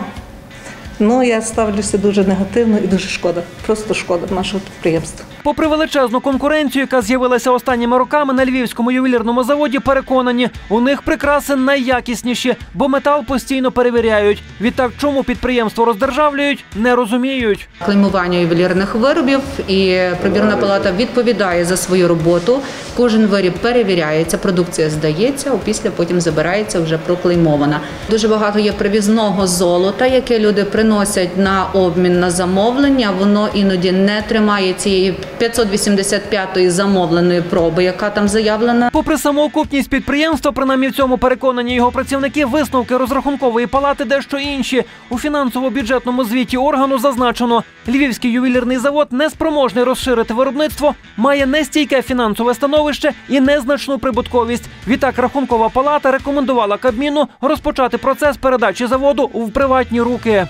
Ну, я ставлюся дуже негативно і дуже шкода. Просто шкода нашого підприємства. Попри величезну конкуренцію, яка з'явилася останніми роками на львівському ювелірному заводі, переконані, у них прикраси найякісніші, бо метал постійно перевіряють. Відтак, чому підприємство роздержавлюють, не розуміють. клеймування ювелірних виробів, і прибірна палата відповідає за свою роботу. Кожен виріб перевіряється, продукція здається, опісля потім забирається вже проклеймована. Дуже багато є привізного золота, яке люди приносять на обмін на замовлення. Воно іноді не тримає цієї 585-ї замовленої проби, яка там заявлена. Попри самоокупність підприємства, принаймні в цьому переконані його працівники, висновки розрахункової палати дещо інші. У фінансово-бюджетному звіті органу зазначено, львівський ювелірний завод неспроможний розширити виробництво, має нестійке фінансове становище і незначну прибутковість. Відтак рахункова палата рекомендувала Кабміну розпочати процес передачі заводу в приватні руки.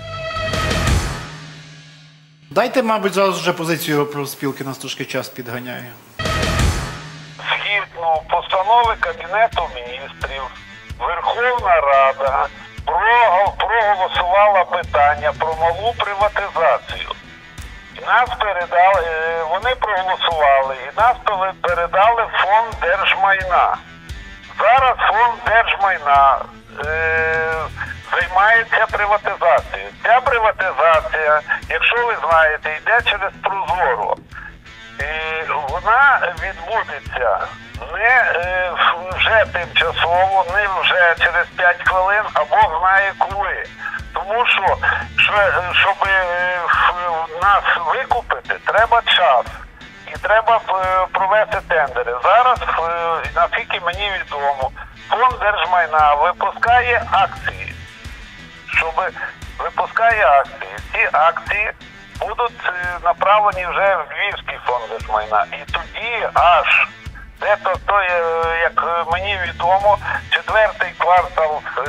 Дайте, мабуть, зараз вже позицію про спілки, нас трошки час підганяє. ну, постанови Кабінету міністрів Верховна Рада проголосувала питання про малу приватизацію. Нас передали, е, вони проголосували, і нас передали фонд держмайна. Зараз фонд держмайна е, займається приватизацією. Ця приватизація, якщо ви знаєте, йде через Прозоро. І вона відбудеться не е, вже тимчасово, не вже через 5 хвилин, а Бог знає коли. Тому що, що щоб е, нас викупити, треба час. І треба е, провести тендери. Зараз, е, наскільки мені відомо, фонд держмайна випускає акції щоб випускає акції. Ці акції будуть е, направлені вже в Львівський фонд держмайна. І тоді аж де то, то е, як мені відомо, четвертий квартал е,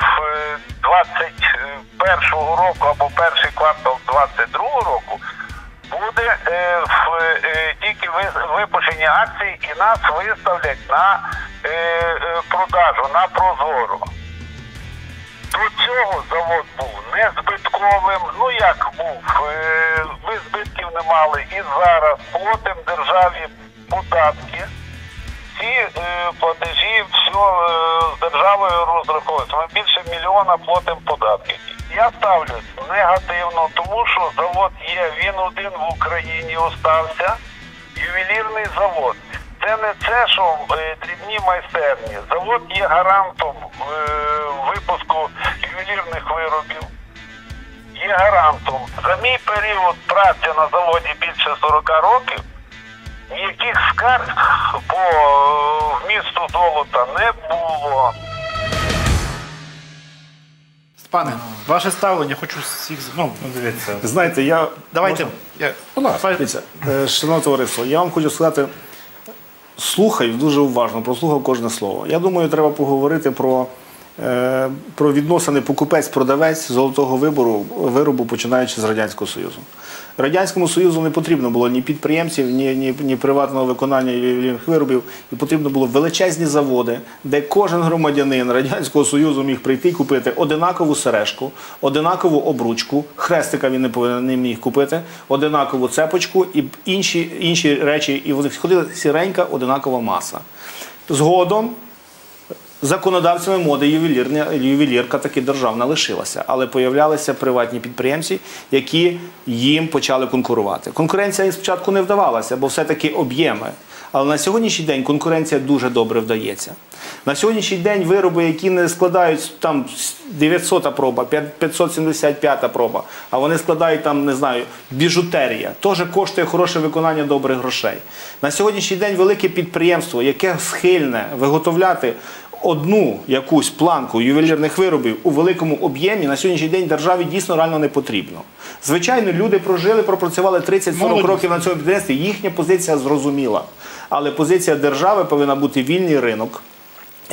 в е, 21 року або перший квартал 22 року буде е, в, е, тільки ви- випущені акції і нас виставлять на е, продажу, на прозоро. До цього завод був не збитковим. Ну як був, е, ми збитків не мали і зараз платимо державі податки. Ці е, платежі все з державою розраховуються. Ми більше мільйона платимо податки. Я ставлюсь негативно, тому що завод є, він один в Україні остався. Ювелірний завод. Це не це, що е, дрібні майстерні. Завод є гарантом е, випуску ювелірних виробів. Є гарантом. За мій період праці на заводі більше 40 років ніяких скарг по е, вмісту золота не було. Пане, ваше ставлення, хочу всіх. Ну, Ну, дивіться. Знаєте, я давайте. Можна? Я, шановне товариство, я вам хочу сказати, слухаю дуже уважно, прослухав кожне слово. Я думаю, треба поговорити про, е, про відносини покупець-продавець золотого вибору, виробу, починаючи з Радянського Союзу. Радянському Союзу не потрібно було ні підприємців, ні, ні, ні приватного виконання виробів. І потрібно було величезні заводи, де кожен громадянин Радянського Союзу міг прийти і купити одинакову сережку, одинакову обручку, хрестика він не повинен не міг купити, одинакову цепочку і інші, інші речі. І вони ходили сіренька, одинакова маса. Згодом законодавцями моди ювелірня, ювелірка таки державна лишилася, але появлялися приватні підприємці, які їм почали конкурувати. Конкуренція спочатку не вдавалася, бо все-таки об'єми. Але на сьогоднішній день конкуренція дуже добре вдається. На сьогоднішній день вироби, які не складають там 900 проба, 575 проба, а вони складають там, не знаю, біжутерія, теж коштує хороше виконання добрих грошей. На сьогоднішній день велике підприємство, яке схильне виготовляти одну якусь планку ювелірних виробів у великому об'ємі на сьогоднішній день державі дійсно реально не потрібно. Звичайно, люди прожили, пропрацювали 30-40 років на цьому підприємстві. Їхня позиція зрозуміла. Але позиція держави повинна бути вільний ринок,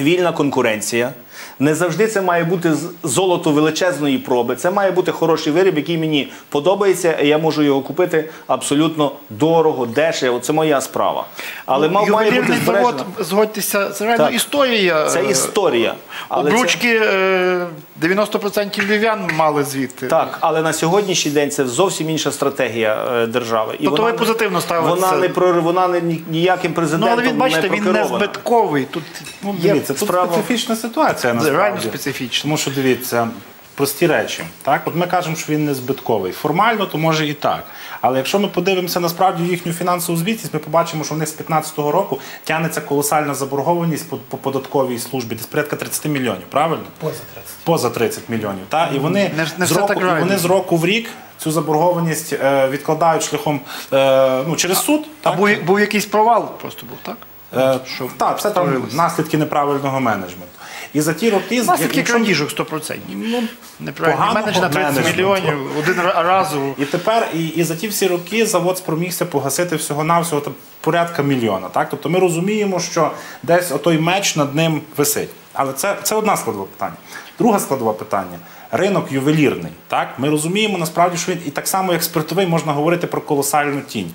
вільна конкуренція. Не завжди це має бути золото величезної проби. Це має бути хороший виріб, який мені подобається, і я можу його купити абсолютно дорого, дешево. Це моя справа. Але мав має бути завод, згодьтеся, це реально Так. історія. Це Е, історія. Але це- Обручки е, 90% львів'ян мали звідти. Так, але на сьогоднішній день це зовсім інша стратегія е, держави. Тобто ви позитивно ставите Вона це? не про вона не ні- ніяким Ну, але він, бачите, він не збитковий. Тут Ну, є дивіться, тут справа. специфічна ситуація насправді. реально специфічна. Тому що дивіться, прості речі. Так, от ми кажемо, що він не збитковий. Формально, то може і так. Але якщо ми подивимося насправді їхню фінансову звітність, ми побачимо, що в них з 2015 року тягнеться колосальна заборгованість по, по податковій службі, десь порядка 30 мільйонів, правильно? Поза 30. Поза 30 мільйонів. Так? І вони, Не- не з року, так і вони з року в рік цю заборгованість е, відкладають шляхом е, ну, через суд. А так? був, був якийсь провал просто був, так? Е, Що так, це там наслідки неправильного менеджменту. І за ті роки Наслідки якщо- крадіжок 100%. Ну, неправильно. Менедж на 30 мільйонів один ра- разу. І тепер, і, і за ті всі роки завод спромігся погасити всього-навсього порядка мільйона. Так? Тобто ми розуміємо, що десь отой меч над ним висить. Але це, це одна складова питання. Друга складова питання. Ринок ювелірний. Так? Ми розуміємо насправді, що він і так само, як спиртовий, можна говорити про колосальну тінь.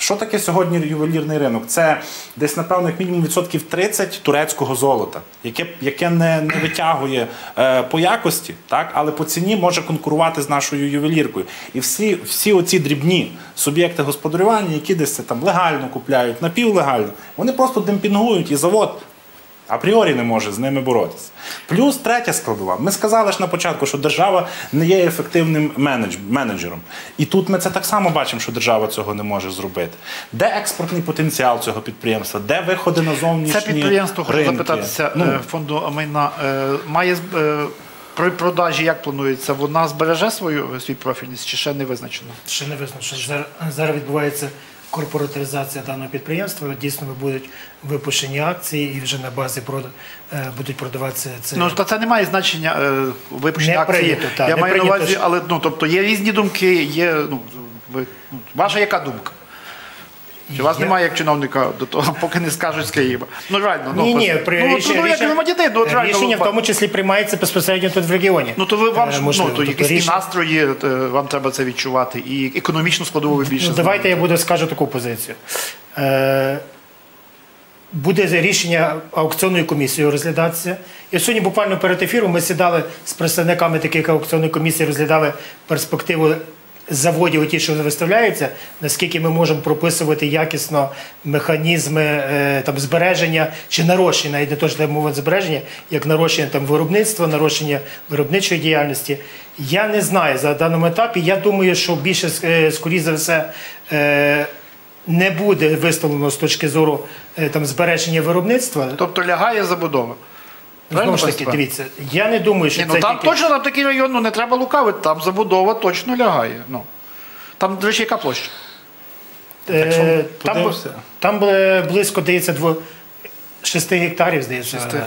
Що таке сьогодні ювелірний ринок? Це десь, напевно, як мінімум відсотків 30 турецького золота, яке, яке не, не витягує е, по якості, так, але по ціні може конкурувати з нашою ювеліркою. І всі, всі оці дрібні суб'єкти господарювання, які десь там легально купляють, напівлегально, вони просто демпінгують і завод апріорі не може з ними боротися. Плюс третя складова. Ми сказали ж на початку, що держава не є ефективним менедж, менеджером. І тут ми це так само бачимо, що держава цього не може зробити. Де експортний потенціал цього підприємства? Де виходи на зовнішні Це підприємство, хочу ринки? запитатися Ну, е, фонду майна, е, має з- е, при продажі як планується? Вона збереже свою свій профільність чи ще не визначено? Ще не визначено, зараз відбувається корпоратизація даного підприємства. Дійсно будуть випущені акції і вже на базі е, будуть продаватися це. Ну та це не має значення е, випущення Не акції. прийнято, та, Я не маю на увазі, але ну тобто є різні думки. Є ну ви ну, ваша яка думка? Чи у вас немає як чиновника до того, (laughs) поки не скажуть з Києва? Ну реально, ну Ні, ні, при ну, рішення, ну, як громадянин, ну, реально, рішення в тому числі приймається безпосередньо тут в регіоні. Ну то ви вам Е, можливо. ну, то Тобто якісь і рішення- настрої, е, вам треба це відчувати, і економічну складову ви більше Ну, знаєте. давайте я буду скажу таку позицію. Е, буде рішення аукціонної комісії розглядатися. І сьогодні буквально перед ефіром ми сідали з представниками таких аукціонної комісії, розглядали перспективу заводів, ті, що виставляються, наскільки ми можемо прописувати якісно механізми е, там, збереження чи нарощення, навіть не то, що мова збереження, як нарощення там, виробництва, нарощення виробничої діяльності. Я не знаю за даному етапі. Я думаю, що більше е, скоріше за все. е, не буде виставлено з точки зору там збереження виробництва. Тобто лягає забудова. Знову ж таки, дивіться, я не думаю, що Ні, ну це там тільки... точно там такий район, ну не треба лукавити, там забудова точно лягає. Ну. Там, до речі, яка площа? Е, там, там бли- близько, здається, дво... 6 гектарів, здається, Шести. е,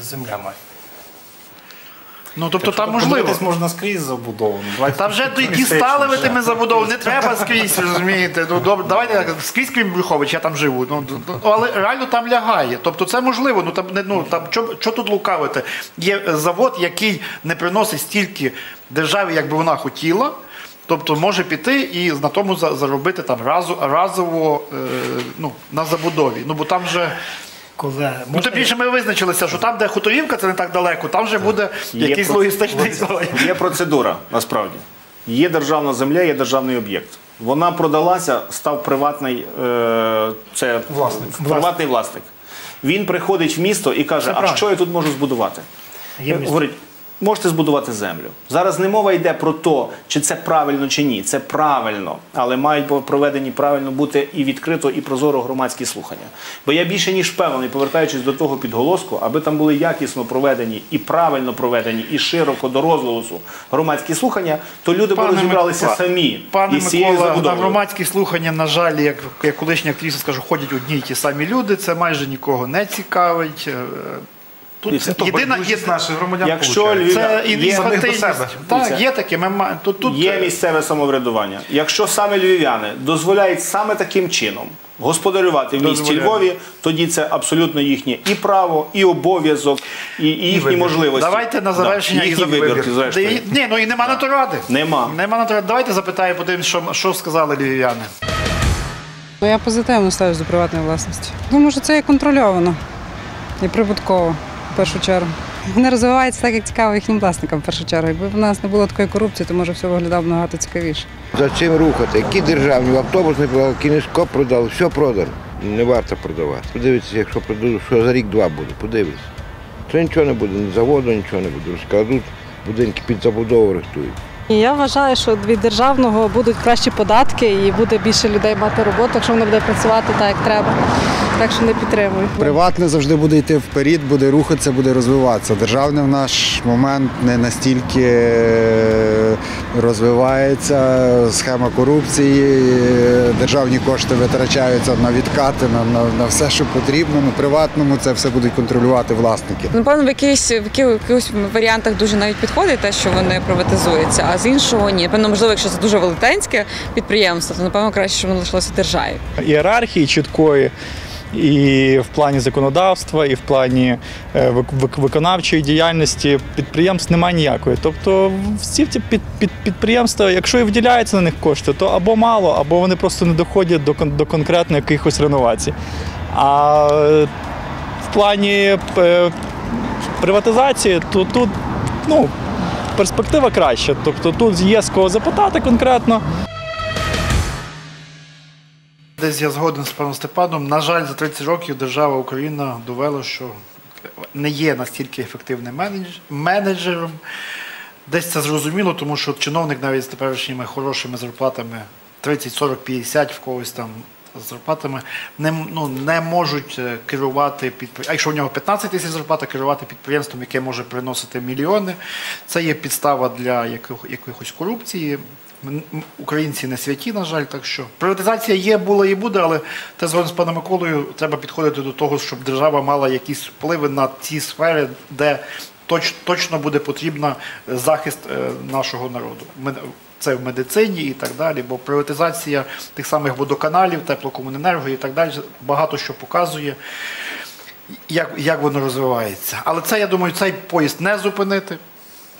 з- земля має. Ну тобто там можливо. Подивитись можна скрізь забудовано. Давайте Там вже ви тими забудову, не треба скрізь, розумієте. Ну добре, давайте так, скрізь крім Брюхович, я там живу. Ну, але реально там лягає. Тобто це можливо. Ну там не ну там що, що тут лукавити? Є е, завод, який не приносить стільки державі, як би вона хотіла. Тобто може піти і на тому за- заробити там разу, разово е, ну, на забудові. Ну бо там вже. Коли Ну, тим більше ми визначилися, що там, де хуторівка, це не так далеко, там вже буде Є якийсь проц- логістичний злой. Є процедура, насправді. Є державна земля, є державний об'єкт. Вона продалася, став приватний, е, це, Власник. приватний власник. Він приходить в місто і каже, а правильно. що я тут можу збудувати? Є місто. Говорить, можете збудувати землю. Зараз не мова йде про те, чи це правильно чи ні. Це правильно, але мають проведені правильно бути і відкрито, і прозоро громадські слухання. Бо я більше ніж впевнений, повертаючись до того підголоску, аби там були якісно проведені і правильно проведені, і широко до розголосу громадські слухання, то люди б розібралися Мик- самі Пане із Микола, на громадські слухання, на жаль, як, як колишня актриса скажу, ходять одні й ті самі люди, це майже нікого не цікавить. Тут це єдина є, наших громадян Якщо. Львів- це і є- до себе. Так, є таке. Ми, ма- тут, тут, Є е, місцеве самоврядування. Якщо саме львів'яни дозволяють саме таким чином господарювати в місті. Lьвові, тоді це абсолютно їхнє і право, і обов'язок, і, і їхні вибір. можливості. Давайте на завершення да, і їхній вибір, вибір. зрештою. Де- Ні, ну і нема на то ради. Нема. Нема на то ради. Давайте запитаємо, подивимось, що, що сказали львів'яни. Ну, я позитивно ставлюсь до приватної власності. Тому що це є контрольовано і прибутково в першу чергу. Вони розвиваються так, як цікаво їхнім власникам в першу чергу. Якби в нас не було такої корупції, то може все виглядало б набагато цікавіше. За чим рухати? Які державні автобус не продали, кінескоп продали, все продано. Не варто продавати. Подивіться, якщо продадуть, що за рік-два буде, подивіться. То нічого не буде, ні заводу, нічого не буде. Розкладуть, будинки під забудову рихтують. І я вважаю, що від державного будуть кращі податки і буде більше людей мати роботу, якщо воно буде працювати так, як треба. Так що не підтримую. Приватне завжди буде йти вперед, буде рухатися, буде розвиватися. Державне в наш момент не настільки е, розвивається, схема корупції, е, державні кошти витрачаються на відкати, на, на, на все, що потрібно. На приватному це все будуть контролювати власники. Напевно, в якихось, в якихось варіантах дуже навіть підходить те, що вони приватизуються, а з іншого ні. Напевно, можливо, якщо це дуже велетенське підприємство, то напевно краще, щоб воно лишилося державі. ієрархії чіткої. І в плані законодавства, і в плані е, вик- вик- виконавчої діяльності підприємств немає ніякої. Тобто всі ці під, під, підприємства, якщо і виділяються на них кошти, то або мало, або вони просто не доходять до, до конкретно якихось реновацій. А в плані е, приватизації, то тут ну, перспектива краща. Тобто тут є з кого запитати конкретно. Десь я згоден з паном Степаном. На жаль, за 30 років держава Україна довела, що не є настільки ефективним менеджером. Десь це зрозуміло, тому що чиновник навіть з теперішніми хорошими зарплатами 30, 40, 50 в когось там зарплатами не, ну, не можуть е, керувати підприємством. А якщо у нього 15 тисяч зарплата, керувати підприємством, яке може приносити мільйони, це є підстава для яких- якихось корупції. Українці не святі, на жаль, так що приватизація є, була і буде, але те згодом з паном Миколою треба підходити до того, щоб держава мала якісь впливи на ті сфери, де точ, точно буде потрібна захист е, нашого народу. Це в медицині і так далі, бо приватизація тих самих водоканалів, теплокомуненерго і так далі багато що показує, як, як воно розвивається. Але це, я думаю, цей поїзд не зупинити.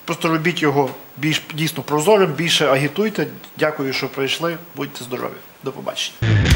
Просто робіть його більш дійсно прозорим, більше агітуйте. Дякую, що прийшли. Будьте здорові. До побачення.